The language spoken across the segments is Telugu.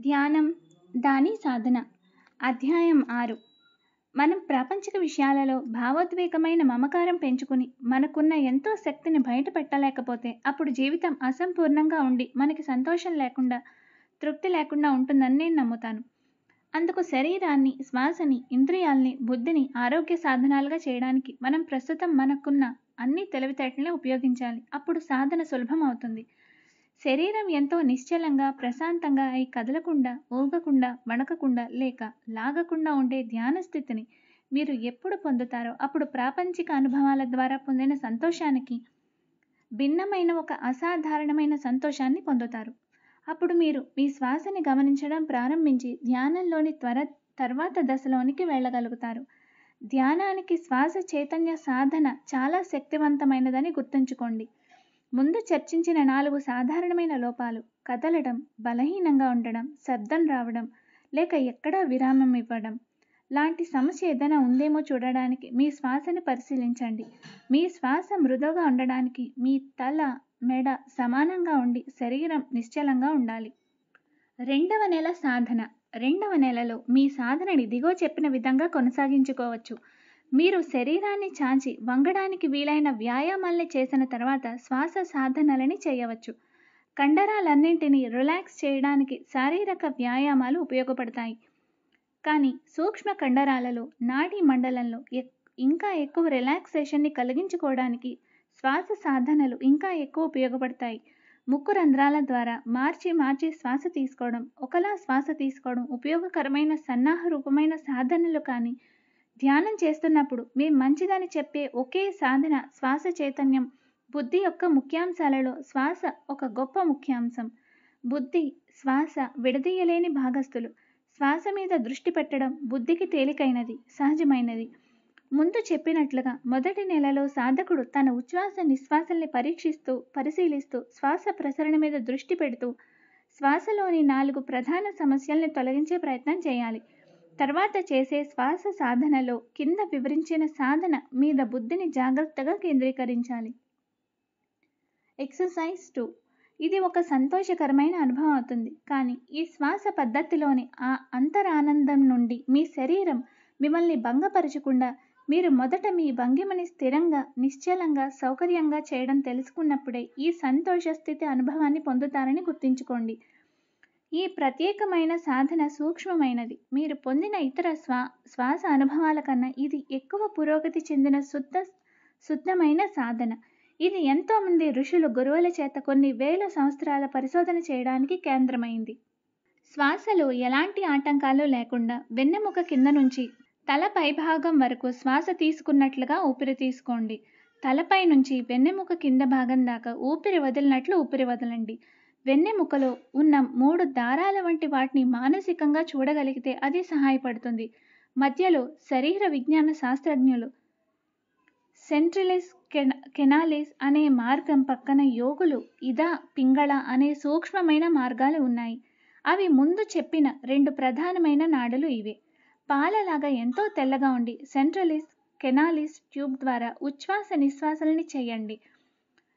ధ్యానం దాని సాధన. అధ్యాయం ఆరు. మనం ప్రాపంచిక విషయాలలో భావోద్వేగమైన మమకారం పెంచుకుని మనకున్న ఎంతో శక్తిని బయట పెట్టలేకపోతే అప్పుడు జీవితం అసంపూర్ణంగా ఉండి మనకి సంతోషం లేకుండా తృప్తి లేకుండా ఉంటుందని నేను నమ్ముతాను. అందుకు శరీరాన్ని శ్వాసని ఇంద్రియాల్ని బుద్ధిని ఆరోగ్య సాధనాలుగా చేయడానికి మనం ప్రస్తుతం మనకున్న అన్ని తెలివితేటల్ని ఉపయోగించాలి. అప్పుడు సాధన సులభం అవుతుంది. శరీరం ఎంతో నిశ్చలంగా ప్రశాంతంగా అయి కదలకుండా ఊగకుండా వణకకుండా లేక లాగకుండా ఉండే ధ్యాన స్థితిని మీరు ఎప్పుడు పొందుతారో అప్పుడు ప్రాపంచిక అనుభవాల ద్వారా పొందిన సంతోషానికి భిన్నమైన ఒక అసాధారణమైన సంతోషాన్ని పొందుతారు. అప్పుడు మీరు మీ శ్వాసని గమనించడం ప్రారంభించి ధ్యానంలోని త్వర తర్వాత దశలోనికి వెళ్ళగలుగుతారు. ధ్యానానికి శ్వాస చైతన్య సాధన చాలా శక్తివంతమైనదని గుర్తుంచుకోండి. ముందు చర్చించిన నాలుగు సాధారణమైన లోపాలు కదలడం బలహీనంగా ఉండడం శబ్దం రావడం లేక ఎక్కడా విరామం ఇవ్వడం. లాంటి సమస్య ఏదైనా ఉందేమో చూడడానికి మీ శ్వాసని పరిశీలించండి. మీ శ్వాస మృదువుగా ఉండడానికి మీ తల మెడ సమానంగా ఉండి శరీరం నిశ్చలంగా ఉండాలి. రెండవ నెల సాధన. రెండవ నెలలో మీ సాధనని దిగో చెప్పిన విధంగా కొనసాగించుకోవచ్చు. మీరు శరీరాన్ని చాచి వంగడానికి వీలైన వ్యాయామాల్ని చేసిన తర్వాత శ్వాస సాధనలని చేయవచ్చు. కండరాలన్నింటినీ రిలాక్స్ చేయడానికి శారీరక వ్యాయామాలు ఉపయోగపడతాయి. కానీ సూక్ష్మ కండరాలలో నాడీ మండలంలో ఇంకా ఎక్కువ రిలాక్సేషన్ని కలిగించుకోవడానికి శ్వాస సాధనలు ఇంకా ఎక్కువ ఉపయోగపడతాయి. ముక్కు రంధ్రాల ద్వారా మార్చి మార్చి శ్వాస తీసుకోవడం ఒకలా శ్వాస తీసుకోవడం ఉపయోగకరమైన సన్నాహ రూపమైన సాధనలు కానీ ధ్యానం చేస్తున్నప్పుడు మీ మంచిదని చెప్పే ఒకే సాధన శ్వాస చైతన్యం. బుద్ధి యొక్క ముఖ్యాంశాలలో శ్వాస ఒక గొప్ప ముఖ్యాంశం. బుద్ధి శ్వాస విడదీయలేని భాగస్థులు. శ్వాస మీద దృష్టి పెట్టడం బుద్ధికి తేలికైనది సహజమైనది. ముందు చెప్పినట్లుగా మొదటి నెలలో సాధకుడు తన ఉచ్ఛ్వాస నిశ్వాసల్ని పరీక్షిస్తూ పరిశీలిస్తూ శ్వాస ప్రసరణ మీద దృష్టి పెడుతూ శ్వాసలోని నాలుగు ప్రధాన సమస్యల్ని తొలగించే ప్రయత్నం చేయాలి. తర్వాత చేసే శ్వాస సాధనలో కింద వివరించిన సాధన మీద బుద్ధిని జాగ్రత్తగా కేంద్రీకరించాలి. Exercise two. ఇది ఒక సంతోషకరమైన అనుభవం అవుతుంది. కానీ ఈ శ్వాస పద్ధతిలోని ఆ అంతరానందం నుండి మీ శరీరం మిమ్మల్ని భంగపరచకుండా మీరు మొదట మీ భంగిమని స్థిరంగా నిశ్చలంగా సౌకర్యంగా చేయడం తెలుసుకున్నప్పుడే ఈ సంతోష స్థితి అనుభవాన్ని పొందుతారని గుర్తుంచుకోండి. ఈ ప్రత్యేకమైన సాధన సూక్ష్మమైనది. మీరు పొందిన ఇతర శ్వా శ్వాస అనుభవాల కన్నా ఇది ఎక్కువ పురోగతి చెందిన శుద్ధ శుద్ధమైన సాధన. ఇది ఎంతోమంది ఋషులు గురువుల చేత కొన్ని వేల సంవత్సరాల పరిశోధన చేయడానికి కేంద్రమైంది. శ్వాసలో ఎలాంటి ఆటంకాలు లేకుండా వెన్నెముక కింద నుంచి తల పైభాగం వరకు శ్వాస తీసుకున్నట్లుగా ఊపిరి తీసుకోండి. తలపై నుంచి వెన్నెముక కింద భాగం దాకా ఊపిరి వదిలినట్లు ఊపిరి వదలండి. వెన్నెముకలో ఉన్న మూడు దారాల వంటి వాటిని మానసికంగా చూడగలిగితే అది సహాయపడుతుంది. మధ్యలో శరీర విజ్ఞాన శాస్త్రజ్ఞులు సెంట్రలిస్ కెన కెనాలిస్ అనే మార్గం పక్కన యోగులు ఇదా పింగళ అనే సూక్ష్మమైన మార్గాలు ఉన్నాయి. అవి ముందు చెప్పిన రెండు ప్రధానమైన నాడులు ఇవే. పాలలాగా ఎంతో తెల్లగా ఉండి సెంట్రలిస్ కెనాలిస్ ట్యూబ్ ద్వారా ఉచ్ఛ్వాస నిశ్వాసల్ని చేయండి.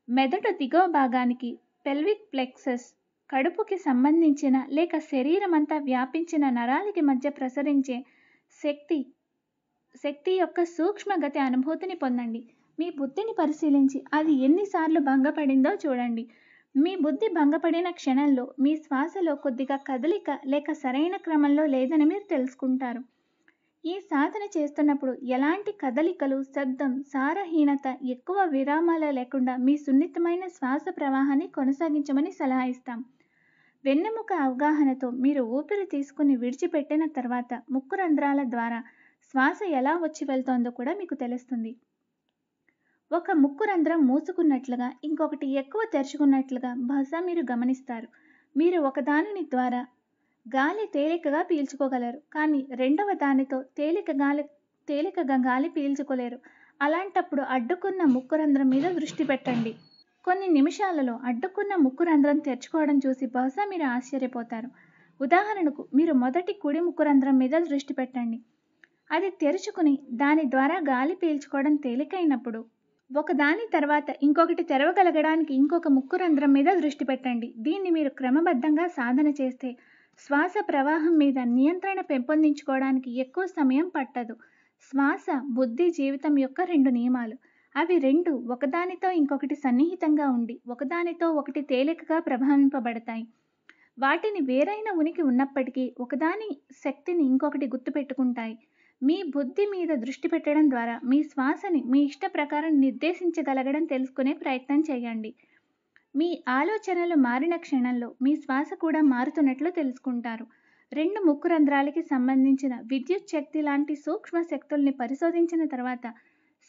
మెదడు దిగువ భాగానికి పెల్విక్ ప్లెక్సస్ కడుపుకి సంబంధించిన లేక శరీరం అంతా వ్యాపించిన నరాలకి మధ్య ప్రసరించే శక్తి శక్తి యొక్క సూక్ష్మగతి అనుభూతిని పొందండి. మీ బుద్ధిని పరిశీలించి అది ఎన్నిసార్లు భంగపడిందో చూడండి. మీ బుద్ధి భంగపడిన క్షణంలో మీ శ్వాసలో కొద్దిగా కదలిక లేక సరైన క్రమంలో లేదని మీరు తెలుసుకుంటారు. ఈ సాధన చేస్తున్నప్పుడు ఎలాంటి కదలికలు శబ్దం సారహీనత ఎక్కువ విరామాల లేకుండా మీ సున్నితమైన శ్వాస ప్రవాహాన్ని కొనసాగించమని సలహా ఇస్తాం. వెన్నెముక అవగాహనతో మీరు ఊపిరి తీసుకుని విడిచిపెట్టిన తర్వాత ముక్కు రంధ్రాల ద్వారా శ్వాస ఎలా వచ్చి వెళ్తోందో కూడా మీకు తెలుస్తుంది. ఒక ముక్కు రంధ్రం మూసుకున్నట్లుగా ఇంకొకటి ఎక్కువ తెరుచుకున్నట్లుగా బహుశా మీరు గమనిస్తారు. మీరు ఒకదానిని ద్వారా గాలి తేలికగా పీల్చుకోగలరు. కానీ రెండవ దానితో తేలిక గాలి తేలికగా గాలి పీల్చుకోలేరు. అలాంటప్పుడు అడ్డుకున్న ముక్కు రంధ్రం మీద దృష్టి పెట్టండి. కొన్ని నిమిషాలలో అడ్డుకున్న ముక్కు రంధ్రం తెరుచుకోవడం చూసి బహుశా మీరు ఆశ్చర్యపోతారు. ఉదాహరణకు మీరు మొదటి కుడి ముక్కు రంధ్రం మీద దృష్టి పెట్టండి. అది తెరుచుకుని దాని ద్వారా గాలి పీల్చుకోవడం తేలికైనప్పుడు ఒకదాని తర్వాత ఇంకొకటి తెరవగలగడానికి ఇంకొక ముక్కు రంధ్రం మీద దృష్టి పెట్టండి. దీన్ని మీరు క్రమబద్ధంగా సాధన చేస్తే శ్వాస ప్రవాహం మీద నియంత్రణ పెంపొందించుకోవడానికి ఎక్కువ సమయం పట్టదు. శ్వాస బుద్ధి జీవితం యొక్క రెండు నియమాలు. అవి రెండు ఒకదానితో ఇంకొకటి సన్నిహితంగా ఉండి ఒకదానితో ఒకటి తేలికగా ప్రభావింపబడతాయి. వాటిని వేరైన ఉనికి ఉన్నప్పటికీ ఒకదాని శక్తిని ఇంకొకటి గుర్తుపెట్టుకుంటాయి మీ బుద్ధి మీద దృష్టి పెట్టడం ద్వారా మీ శ్వాసని మీ ఇష్ట ప్రకారం నిర్దేశించగలగడం తెలుసుకునే ప్రయత్నం చేయండి. మీ ఆలోచనలు మారిన క్షణంలో మీ శ్వాస కూడా మారుతున్నట్లు తెలుసుకుంటారు. రెండు ముక్కు రంధ్రాలకి సంబంధించిన విద్యుత్ శక్తి లాంటి సూక్ష్మ శక్తుల్ని పరిశోధించిన తర్వాత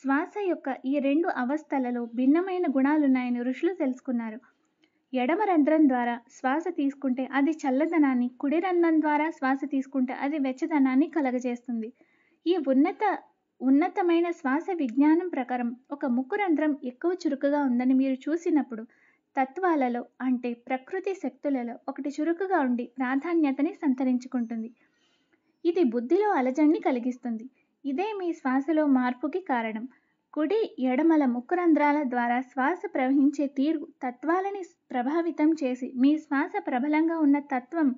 శ్వాస యొక్క ఈ రెండు అవస్థలలో భిన్నమైన గుణాలున్నాయని ఋషులు తెలుసుకున్నారు. ఎడమ రంధ్రం ద్వారా శ్వాస తీసుకుంటే అది చల్లదనాన్ని కుడి రంధ్రం ద్వారా శ్వాస తీసుకుంటే అది వెచ్చదనాన్ని కలగజేస్తుంది. ఈ ఉన్నత ఉన్నతమైన శ్వాస విజ్ఞానం ప్రకారం ఒక ముక్కు రంధ్రం ఎక్కువ చురుకుగా ఉందని మీరు చూసినప్పుడు తత్వాలలో అంటే ప్రకృతి శక్తులలో ఒకటి చురుకుగా ఉండి ప్రాధాన్యతని సంతరించుకుంటుంది. ఇది బుద్ధిలో అలజడిని కలిగిస్తుంది. ఇదే మీ శ్వాసలో మార్పుకి కారణం. కుడి ఎడమల ముక్కు రంధ్రాల ద్వారా శ్వాస ప్రవహించే తీరు తత్వాలని ప్రభావితం చేసి మీ శ్వాస ప్రబలంగా ఉన్న తత్వం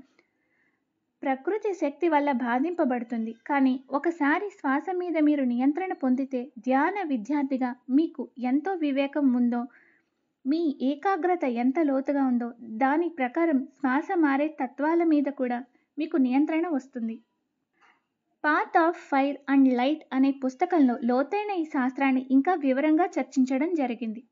ప్రకృతి శక్తి వల్ల బాధింపబడుతుంది. కానీ ఒకసారి శ్వాస మీద మీరు నియంత్రణ పొందితే ధ్యాన విద్యార్థిగా మీకు ఎంతో వివేకం ఉందో మీ ఏకాగ్రత ఎంత లోతుగా ఉందో దాని ప్రకారం శ్వాస మారే తత్వాల మీద కూడా మీకు నియంత్రణ వస్తుంది. Path of fire and light అనే పుస్తకంలో లోతైన ఈ శాస్త్రాన్ని ఇంకా వివరంగా చర్చించడం జరిగింది.